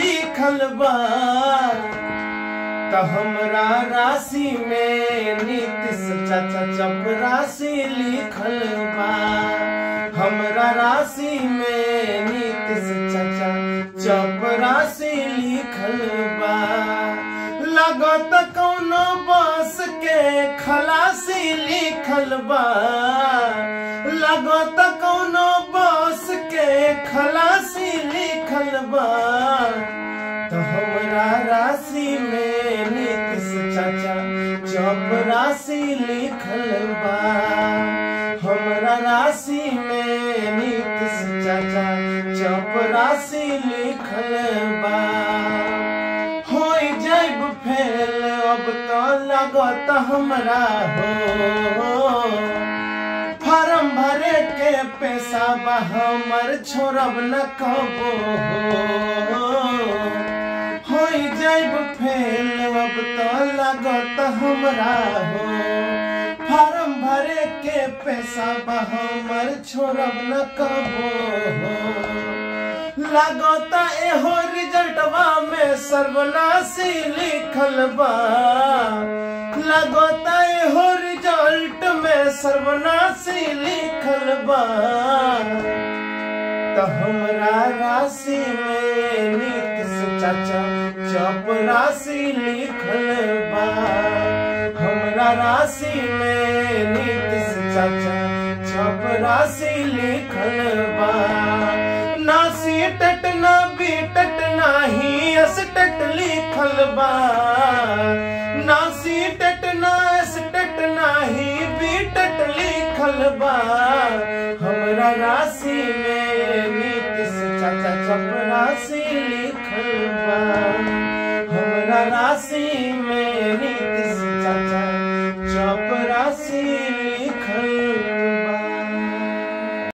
लिखल बा हमरा राशि में नीतीश चाचा चपरासी लिखल बा हमरा राशि में नीतीश चाचा चपरासी लिखल बा लगत कौनो बस के खलासी लिखल बा लगत कौनो बस के खलासी चपरासी लिखल बा हमरा राशि में नीतीश चाचा चपरासी लिखल बा हो जैब फेल, अब तो लगत हमरा हो। फार्म भरे के पैसा बा, हमर छोड़ब न कबो हो। लगत हमरा हो। फार्म भरे के पैसा हमर छोड़ब न कबो लागत एहो रिजल्टवा में सर्वनाशी लिखल बा। लागत एहो रिज़ल्ट में सर्वनाशी लिखल बा। तो हमरा राशि में नीतीश चाचा चपरासी लिखल बा हमरा राशि में नीतीश चाचा चपरासी लिखल बा। ना सीटट ना बीटट ना ही असटट लिखल बा। ना सीटट ना असटट ना ही बीटट लिखल बा। हमरा राशि में नीतीश चाचा चपरासी लिखल बा। हमरा राशि में नीतीश Yeah.